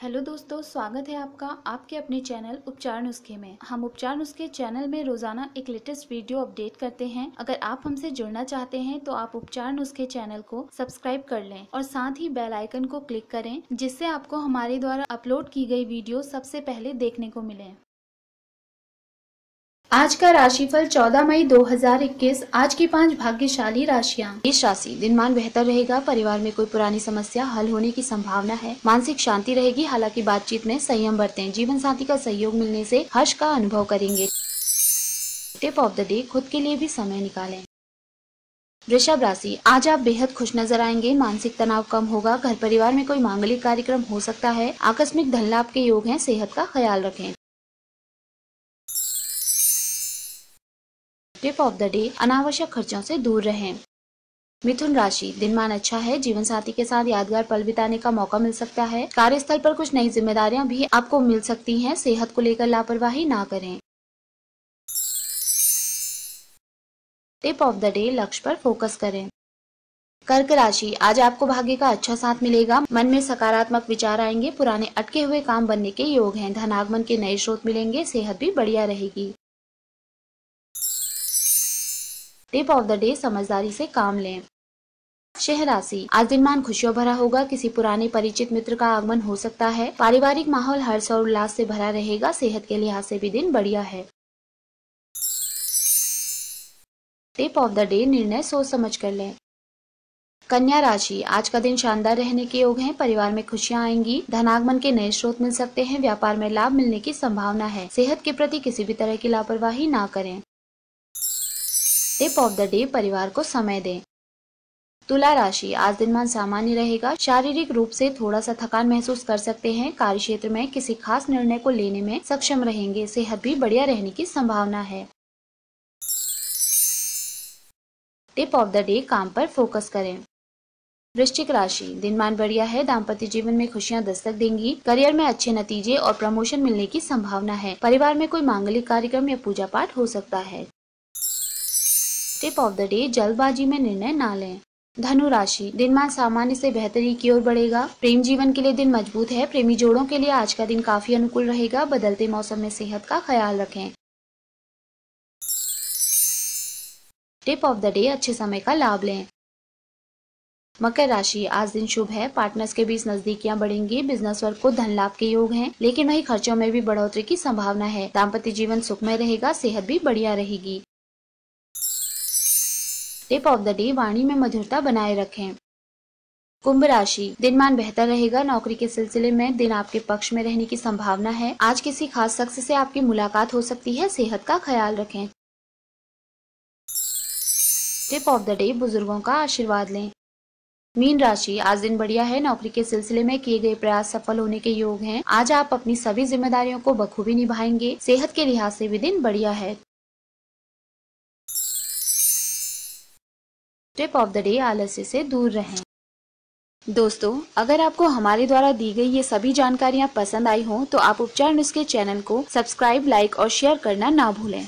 Hello दोस्तों, स्वागत है आपका आपके अपने चैनल उपचार नुस्खे में। हम उपचार नुस्खे चैनल में रोज़ाना एक लेटेस्ट वीडियो अपडेट करते हैं। अगर आप हमसे जुड़ना चाहते हैं तो आप उपचार नुस्खे चैनल को सब्सक्राइब कर लें और साथ ही बेल आइकन को क्लिक करें, जिससे आपको हमारे द्वारा अपलोड की गई वीडियो सबसे पहले देखने को मिले। आज का राशिफल 14 मई 2021 आज की पाँच भाग्यशाली राशियाँ। इस राशि, दिनमान बेहतर रहेगा, परिवार में कोई पुरानी समस्या हल होने की संभावना है। मानसिक शांति रहेगी, हालाँकि बातचीत में संयम बरतें। जीवन साथी का सहयोग मिलने से हर्ष का अनुभव करेंगे। टिप ऑफ़ द डे, खुद के लिए भी समय निकालें। वृषभ राशि, आज आप बेहद खुश नज़र आएँगे। मानसिक तनाव कम होगा, घर परिवार में कोई मांगलिक कार्यक्रम हो सकता है। आकस्मिक धन लाभ के योग हैं, सेहत का ख्याल रखें। टिप ऑफ़ द डे अनावश्यक खर्चों से दूर रहें। मिथुन राशि, दिनमान अच्छा है जीवन साथी के साथ यादगार पल बिताने का मौका मिल सकता है। कार्यस्थल पर कुछ नई जिम्मेदारियाँ भी आपको मिल सकती हैं, सेहत को लेकर लापरवाही ना करें। टिप ऑफ़ द डे लक्ष्य पर फोकस करें। कर्क राशि, आज आपको भाग्य का अच्छा साथ मिलेगा। मन में सकारात्मक विचार आएँगे, पुराने अटके हुए काम बनने के योग हैं। धनागमन के नए स्रोत मिलेंगे, सेहत भी बढ़िया रहेगी। टिप ऑफ़ द डे समझदारी से काम लें। शह राशि, आज दिन मान खुशियों भरा होगा, किसी पुराने परिचित मित्र का आगमन हो सकता है। पारिवारिक माहौल, हर्ष और उल्लास से भरा रहेगा, सेहत के लिहाज से भी दिन बढ़िया है। टिप ऑफ़ द डे निर्णय सोच समझ कर लें। कन्या राशि, आज का दिन शानदार रहने के योग हैं, परिवार में खुशियाँ आएँगी, धनागमन के नए स्रोत मिल सकते हैं, व्यापार में लाभ मिलने की संभावना है। सेहत के प्रति किसी भी तरह की लापरवाही ना करें। टिप ऑफ़ द डे परिवार को समय दें। तुला राशि, आज दिन मान सामान्य रहेगा। शारीरिक रूप से थोड़ा सा थकान महसूस कर सकते हैं। कार्य क्षेत्र में किसी खास निर्णय को लेने में सक्षम रहेंगे। सेहत भी बढ़िया रहने की संभावना है। टिप ऑफ़ द डे काम पर फोकस करें। वृश्चिक राशि दिनमान बढ़िया है। दाम्पत्य जीवन में खुशियाँ दस्तक देंगी। करियर में अच्छे नतीजे और प्रमोशन मिलने की संभावना है। परिवार में कोई मांगलिक कार्यक्रम या पूजा पाठ हो सकता है। टिप ऑफ़ द डे जल्दबाजी में निर्णय ना लें। धनु राशि दिनमान सामान्य से बेहतरी की ओर बढ़ेगा। प्रेम जीवन के लिए दिन मज़बूत है। प्रेमी जोड़ों के लिए आज का दिन काफ़ी अनुकूल रहेगा। बदलते मौसम में सेहत का ख्याल रखें। टिप ऑफ़ द डे अच्छे समय का लाभ लें। मकर राशि, आज दिन शुभ है। पार्टनर्स के बीच नजदीकियाँ बढ़ेंगी। बिज़नेस वर्क को धन लाभ के योग हैं। लेकिन वही खर्चों में भी बढ़ोतरी की संभावना है। दाम्पत्य जीवन सुखमय रहेगा। सेहत भी बढ़िया रहेगी। टिप ऑफ़ द डे वाणी में मधुरता बनाए रखें। कुंभ राशि, दिनमान बेहतर रहेगा। नौकरी के सिलसिले में दिन आपके पक्ष में रहने की संभावना है। आज किसी खास शख्स से आपकी मुलाकात हो सकती है। सेहत का ख्याल रखें। टिप ऑफ़ द डे बुज़ुर्गों का आशीर्वाद लें। मीन राशि, आज दिन बढ़िया है। नौकरी के सिलसिले में किए गए प्रयास सफल होने के योग हैं। आज आप अपनी सभी जिम्मेदारियों को बखूबी निभाएँगे। सेहत के लिहाज से भी दिन बढ़िया है। टिप ऑफ़ द डे आलस्य से दूर रहें। दोस्तों, अगर आपको हमारे द्वारा दी गई ये सभी जानकारियाँ पसंद आई हो तो आप उपचार नुस्खे चैनल को सब्सक्राइब, लाइक और शेयर करना ना भूलें।